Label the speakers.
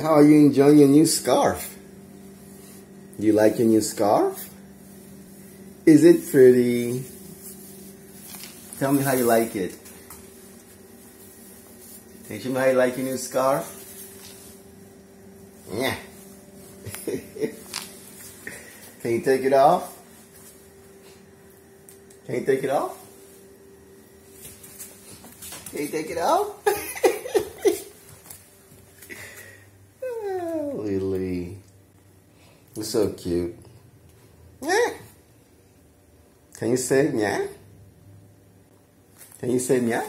Speaker 1: How are you enjoying your new scarf? You like your new scarf? Is it pretty? Tell me how you like it. Can you show me how you like your new scarf? Yeah. Can you take it off? Can you take it off? Can you take it off? You're so cute. Yeah. Can you say yeah? Can you say yeah?